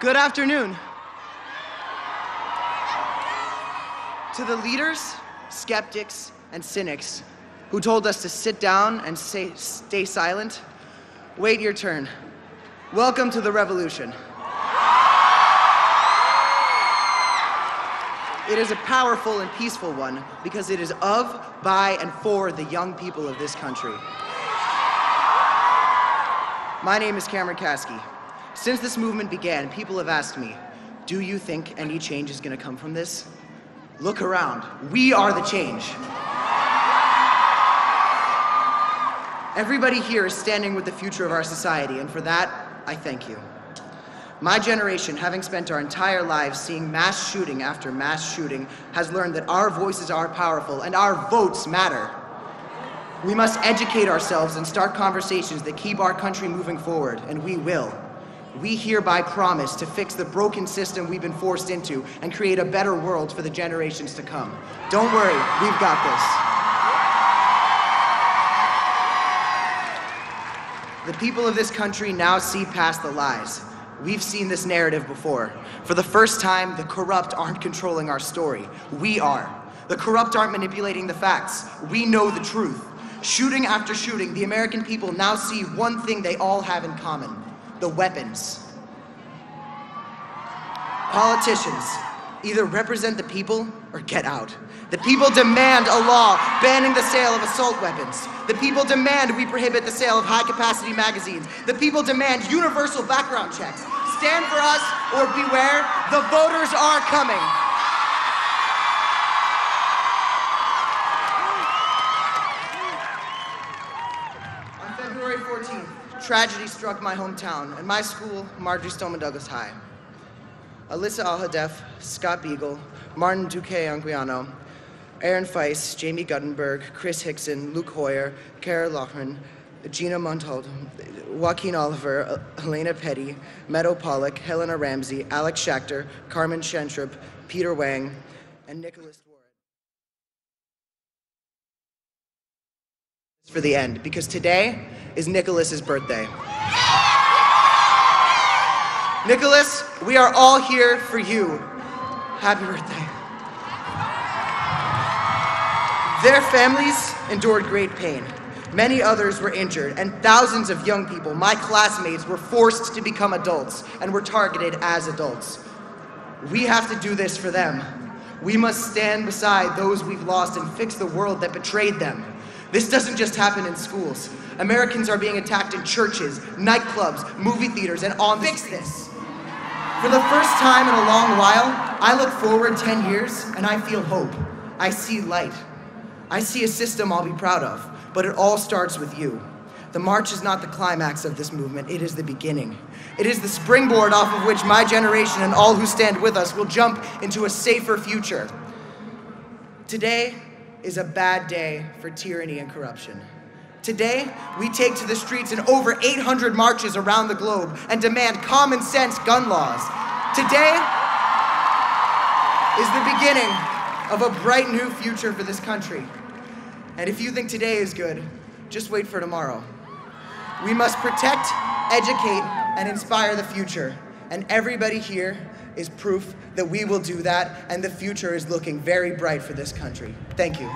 Good afternoon. To the leaders, skeptics, and cynics who told us to sit down and say, stay silent, wait your turn. Welcome to the revolution. It is a powerful and peaceful one because it is of, by, and for the young people of this country. My name is Cameron Kasky. Since this movement began, people have asked me, do you think any change is going to come from this? Look around. We are the change. Everybody here is standing with the future of our society, and for that, I thank you. My generation, having spent our entire lives seeing mass shooting after mass shooting, has learned that our voices are powerful and our votes matter. We must educate ourselves and start conversations that keep our country moving forward, and we will. We hereby promise to fix the broken system we've been forced into and create a better world for the generations to come. Don't worry, we've got this. The people of this country now see past the lies. We've seen this narrative before. For the first time, the corrupt aren't controlling our story. We are. The corrupt aren't manipulating the facts. We know the truth. Shooting after shooting, the American people now see one thing they all have in common the weapons. Politicians either represent the people or get out. The people demand a law banning the sale of assault weapons. The people demand we prohibit the sale of high capacity magazines. The people demand universal background checks. Stand for us or beware, the voters are coming. Tragedy struck my hometown and my school, Marjory Stoneman Douglas High. Alyssa Alhadeff, Scott Beigel, Martin Duque Anguiano, Aaron Feis, Jaime Guttenberg, Chris Hixon, Luke Hoyer, Cara Loughran, Gina Montalto, Joaquin Oliver, Alaina Petty, Meadow Pollack, Helena Ramsay, Alex Schachter, Carmen Schentrup, Peter Wang, and Nicholas For the end, because today is Nicholas's birthday. Nicholas, we are all here for you. Happy birthday. Their families endured great pain. Many others were injured, and thousands of young people, my classmates, were forced to become adults and were targeted as adults. We have to do this for them. We must stand beside those we've lost and fix the world that betrayed them. This doesn't just happen in schools. Americans are being attacked in churches, nightclubs, movie theaters, and on the Fix this. For the first time in a long while, I look forward 10 years and I feel hope. I see light. I see a system I'll be proud of, but it all starts with you. The march is not the climax of this movement, it is the beginning. It is the springboard off of which my generation and all who stand with us will jump into a safer future. Today is a bad day for tyranny and corruption. Today, we take to the streets in over 800 marches around the globe and demand common sense gun laws. Today is the beginning of a bright new future for this country. And if you think today is good, just wait for tomorrow. We must protect, educate, and inspire the future. And everybody here is proof that we will do that, and the future is looking very bright for this country. Thank you.